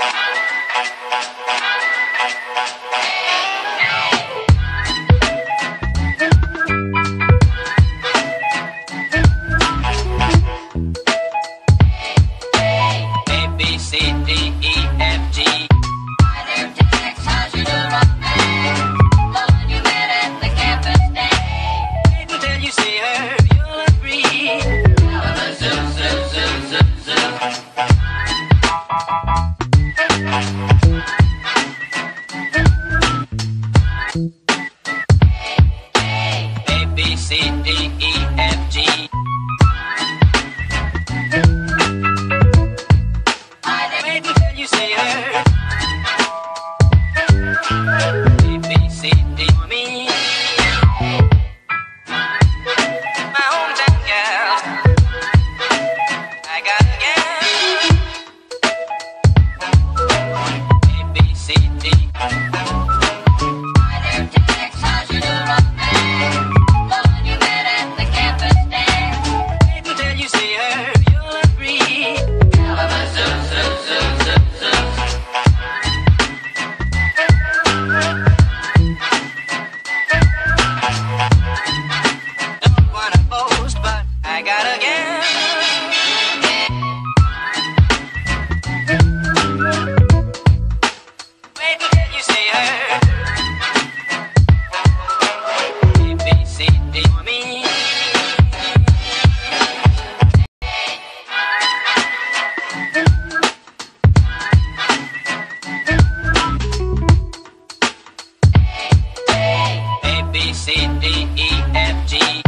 Música C D E C, D, E, F, G.